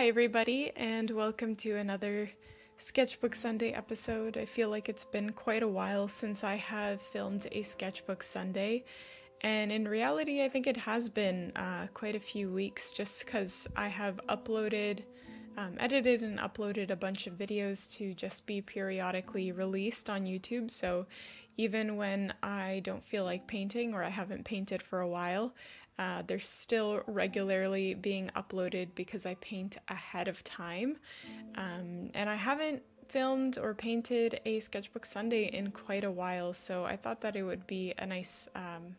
Hi, everybody, and welcome to another Sketchbook Sunday episode. I feel like it's been quite a while since I have filmed a Sketchbook Sunday, and in reality, I think it has been uh, quite a few weeks just because I have uploaded, um, edited, and uploaded a bunch of videos to just be periodically released on YouTube. So even when I don't feel like painting or I haven't painted for a while, uh, they're still regularly being uploaded because I paint ahead of time. Um, and I haven't filmed or painted a sketchbook Sunday in quite a while, so I thought that it would be a nice um,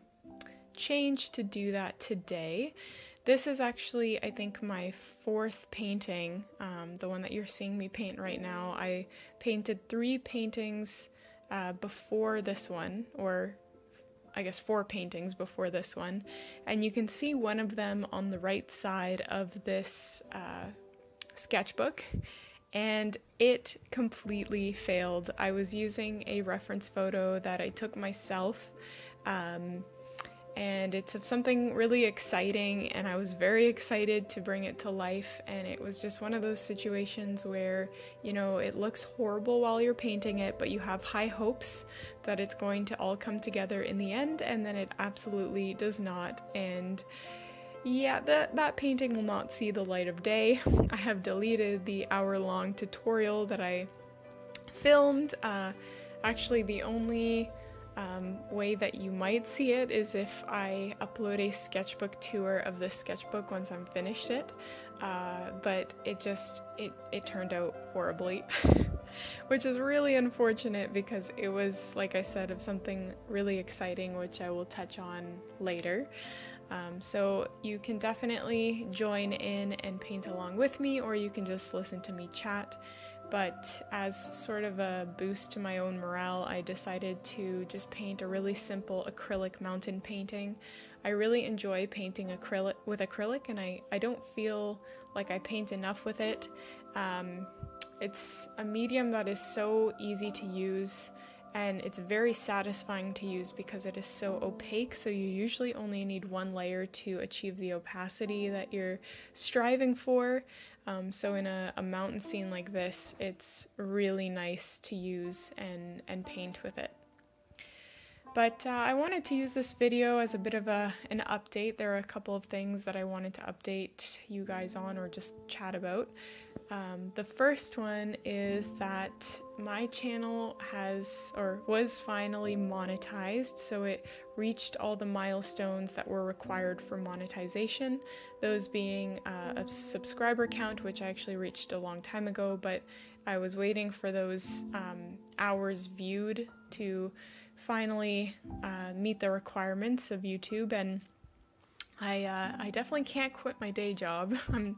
change to do that today. This is actually, I think, my fourth painting, um, the one that you're seeing me paint right now. I painted three paintings uh, before this one, or I guess, four paintings before this one. And you can see one of them on the right side of this uh, sketchbook. And it completely failed. I was using a reference photo that I took myself. Um, and it's of something really exciting and I was very excited to bring it to life and it was just one of those situations where you know it looks horrible while you're painting it but you have high hopes that it's going to all come together in the end and then it absolutely does not and yeah, that, that painting will not see the light of day. I have deleted the hour long tutorial that I filmed. Uh, actually, the only um, way that you might see it is if I upload a sketchbook tour of this sketchbook once I'm finished it. Uh, but it just it it turned out horribly, which is really unfortunate because it was like I said of something really exciting, which I will touch on later. Um, so you can definitely join in and paint along with me, or you can just listen to me chat but as sort of a boost to my own morale, I decided to just paint a really simple acrylic mountain painting. I really enjoy painting acrylic with acrylic, and I, I don't feel like I paint enough with it. Um, it's a medium that is so easy to use and it's very satisfying to use because it is so opaque so you usually only need one layer to achieve the opacity that you're striving for. Um, so in a, a mountain scene like this it's really nice to use and, and paint with it but uh, I wanted to use this video as a bit of a, an update. There are a couple of things that I wanted to update you guys on or just chat about. Um, the first one is that my channel has or was finally monetized, so it reached all the milestones that were required for monetization. Those being uh, a subscriber count, which I actually reached a long time ago, but I was waiting for those um, hours viewed to finally uh, meet the requirements of YouTube, and I uh, I definitely can't quit my day job. I'm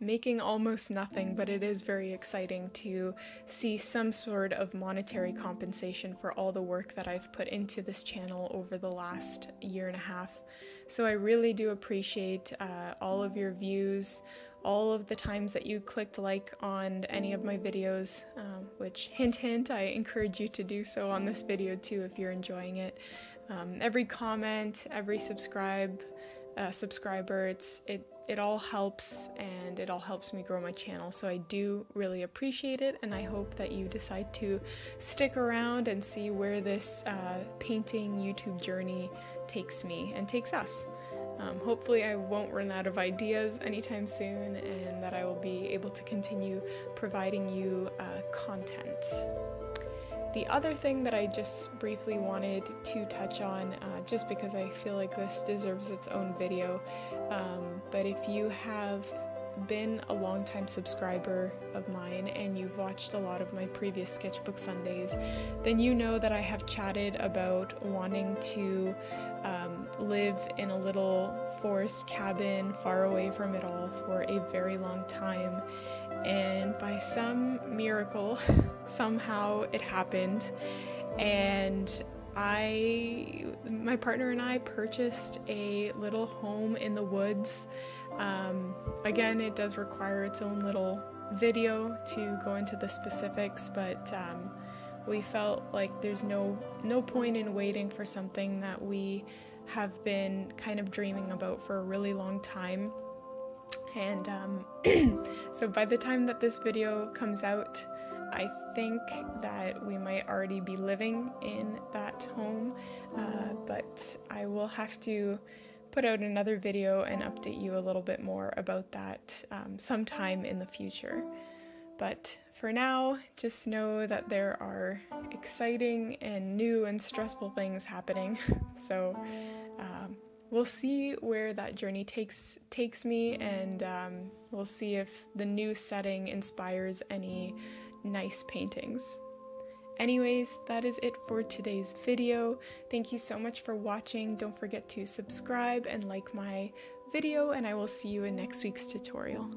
making almost nothing, but it is very exciting to see some sort of monetary compensation for all the work that I've put into this channel over the last year and a half. So I really do appreciate uh, all of your views, all of the times that you clicked like on any of my videos, um, which hint hint, I encourage you to do so on this video too if you're enjoying it. Um, every comment, every subscribe, uh, subscriber, it's it it all helps and it all helps me grow my channel. So I do really appreciate it and I hope that you decide to stick around and see where this uh, painting YouTube journey takes me and takes us. Um, hopefully, I won't run out of ideas anytime soon and that I will be able to continue providing you uh, content. The other thing that I just briefly wanted to touch on, uh, just because I feel like this deserves its own video, um, but if you have been a longtime subscriber of mine and you've watched a lot of my previous sketchbook Sundays, then you know that I have chatted about wanting to um, live in a little forest cabin far away from it all for a very long time and by some miracle, somehow it happened. And I, my partner and I purchased a little home in the woods. Um, again, it does require its own little video to go into the specifics, but um, we felt like there's no no point in waiting for something that we have been kind of dreaming about for a really long time. And um, so by the time that this video comes out, I think that we might already be living in that home, uh, but I will have to put out another video and update you a little bit more about that um, sometime in the future. But for now, just know that there are exciting and new and stressful things happening. so um, we'll see where that journey takes takes me, and um, we'll see if the new setting inspires any nice paintings. Anyways, that is it for today's video. Thank you so much for watching. Don't forget to subscribe and like my video, and I will see you in next week's tutorial.